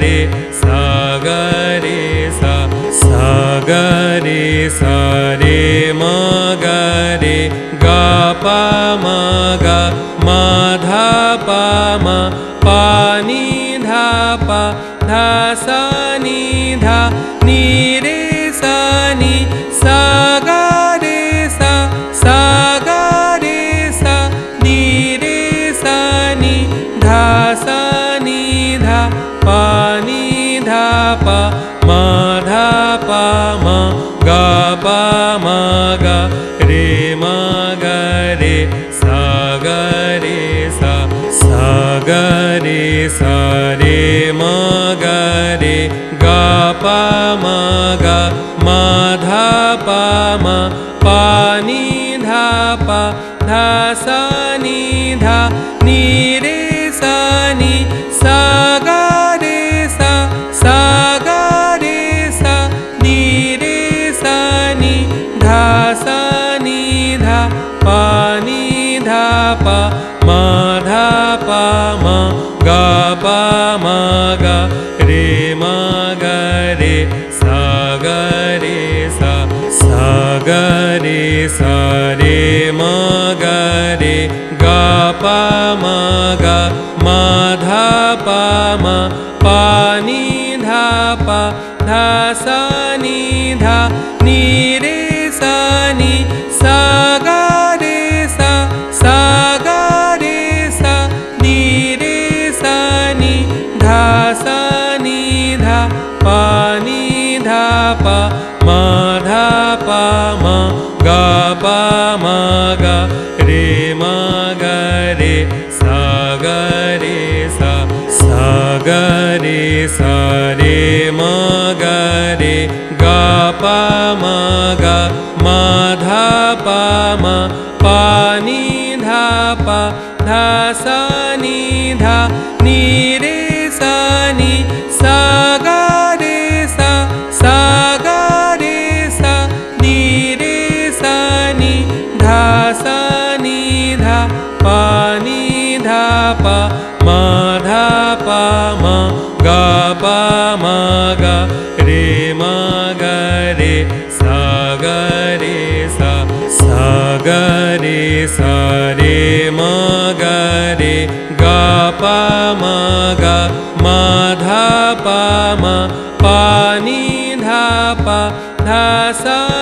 रे सा ग रे सा रे सा रे म ग प म ग म ध प म प रे सा रे म ग ग प ग ध म प नि ध प ध स नि ध नि रे स रे सा रे सा नि रे स नि ध स नि ध प नि ध प म ध स नि ध प ध प म ग प म ग रे म ग सा ग सा सा ग रे सा रे म ग ग प म ग म ध प म प प नि ध प म ग प म रे म ग सा ग सा ग सा रे म ग ग प म ग म ध प म प नि ध प ध स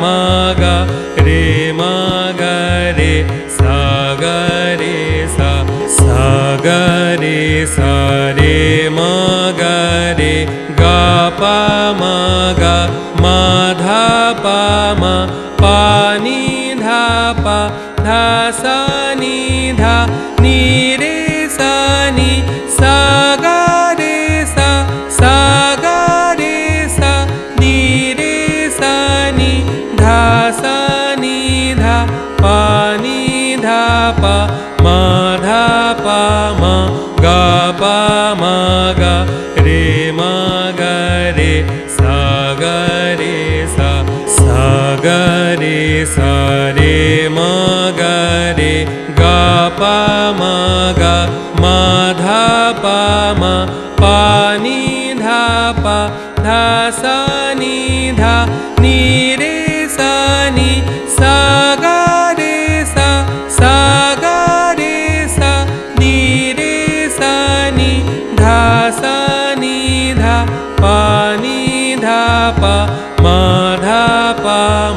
म ग म ग सा ग सागरे सागरे सारी पा मा ध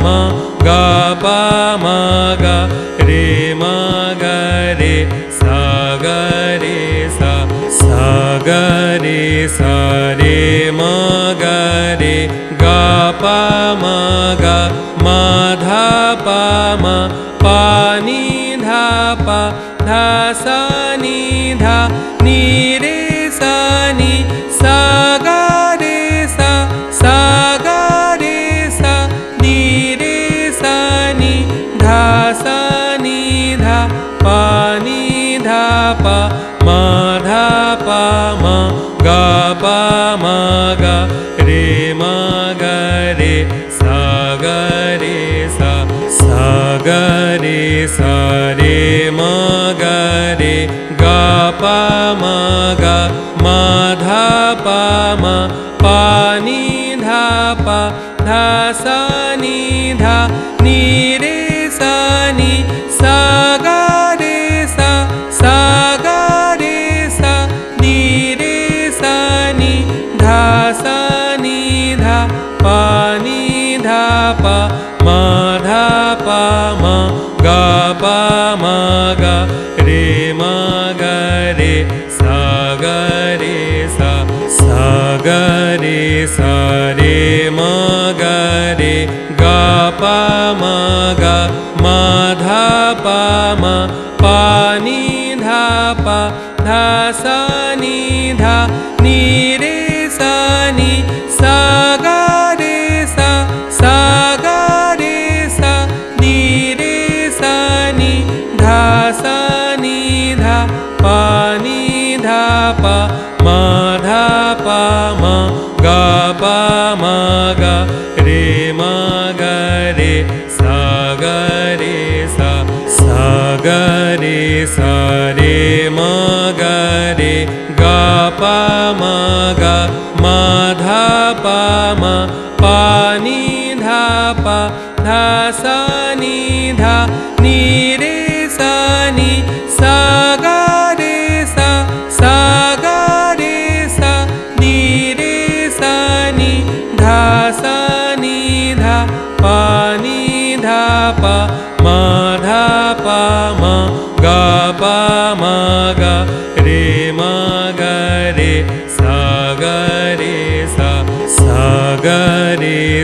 मा गा पा गे मा गे सा रे सा गे से मा धा सी पा पी धा पा माधा मा गा पा मा गा रे मा ग रे सा गे सा सा स रे सा रे मा ग रे गा पा मा गा मा धा पा मा पानी नि मा माधा मा गा पाग रे मा ग रे सा ग रे सा सा ग रे सा रे मा ग गे गा मा पा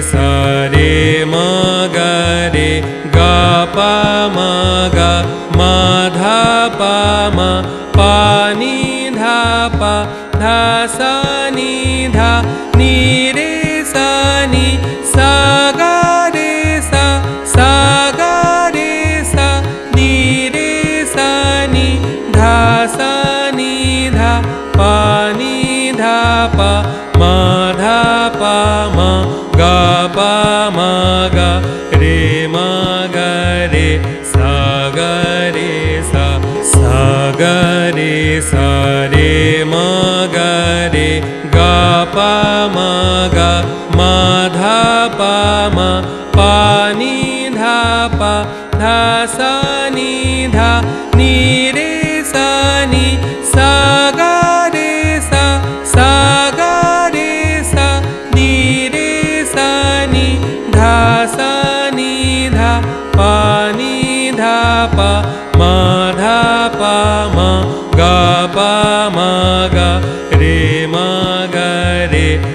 सारे स रे मा गे गा पाग मा धा पा धा सा नी धा नी रे सा नी सा गा रे सा सा गा रे सा नी रे सा नी धा सा नी धा पानी धा पा मा रि मा गे सागरे सा रे।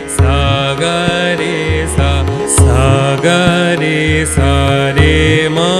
सागरे सागरे रे मा।